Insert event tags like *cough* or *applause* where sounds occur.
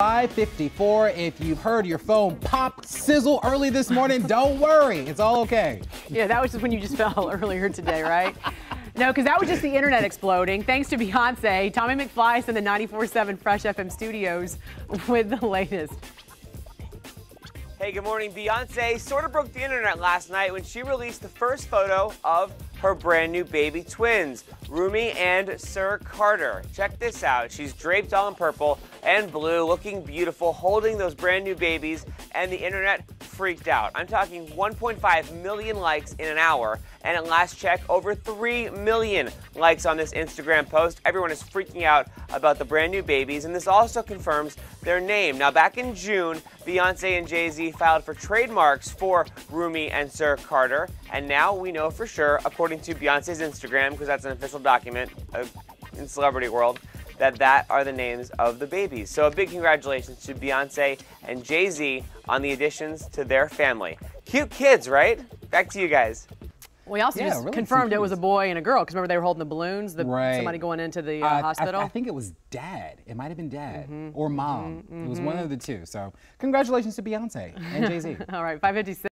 554. If you've heard your phone pop sizzle early this morning, *laughs* don't worry. It's all okay. Yeah, that was just when you just *laughs* fell earlier today, right? No, because that was just the internet exploding. Thanks to Beyonce, Tommy McFly in the 94.7 Fresh FM studios with the latest. Hey, good morning. Beyonce sort of broke the internet last night when she released the first photo of her brand new baby twins, Rumi and Sir Carter. Check this out. She's draped all in purple and blue, looking beautiful, holding those brand new babies, and the internet freaked out. I'm talking 1.5 million likes in an hour, and at last check, over 3 million likes on this Instagram post. Everyone is freaking out about the brand new babies, and this also confirms their name. Now, back in June, Beyonce and Jay Z filed for trademarks for Rumi and Sir Carter, and now we know for sure, according to Beyonce's Instagram, because that's an official document uh, in celebrity world, that that are the names of the babies. So a big congratulations to Beyonce and Jay-Z on the additions to their family. Cute kids, right? Back to you guys. We also Yeah, just really confirmed it was a boy and a girl because remember they were holding the balloons, the, Right. somebody going into the uh, Uh, hospital. I, think it was dad. It might have been dad Mm-hmm. or mom. It was one of the two. So, congratulations to Beyonce and Jay Z. *laughs* All right, 556.